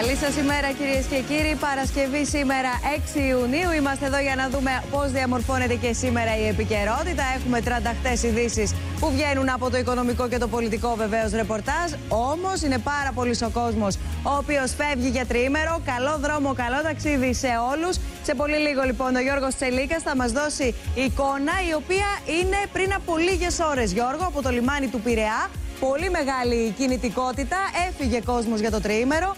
Καλή σας ημέρα κυρίες και κύριοι. Παρασκευή σήμερα 6 Ιουνίου. Είμαστε εδώ για να δούμε πώς διαμορφώνεται και σήμερα η επικαιρότητα. Έχουμε τρανταχτές ειδήσεις που βγαίνουν από το οικονομικό και το πολιτικό βεβαίως ρεπορτάζ. Όμως είναι πάρα πολύς ο κόσμος ο οποίος φεύγει για τριήμερο. Καλό δρόμο, καλό ταξίδι σε όλους. Σε πολύ λίγο λοιπόν ο Γιώργος Τσελίκας θα μας δώσει εικόνα η οποία είναι πριν από λίγες ώρες, Γιώργο, από το λιμάνι του Πειραιά. Πολύ μεγάλη κινητικότητα. Έφυγε κόσμος για το τριήμερο.